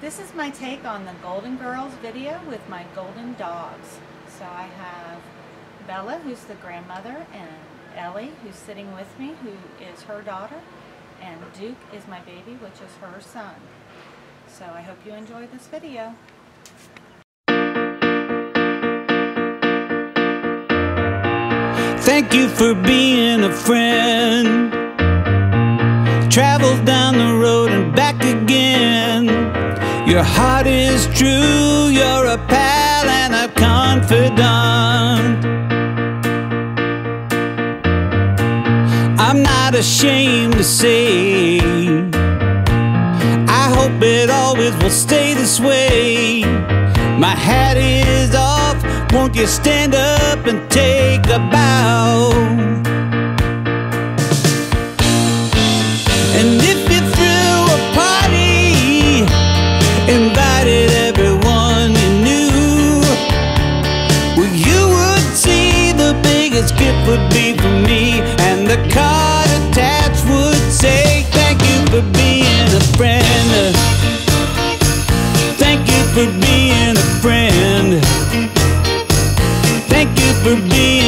This is my take on the Golden Girls video with my golden dogs. So I have Bella, who's the grandmother, and Ellie, who's sitting with me, who is her daughter, and Duke is my baby, which is her son. So I hope you enjoy this video. Thank you for being a friend. Travel down the road and back again. Your heart is true, you're a pal and a confidant. I'm not ashamed to say, I hope it always will stay this way. My hat is off, won't you stand up and take a bow? would be for me, and the card attached would say, Thank you for being a friend. Thank you for being a friend. Thank you for being.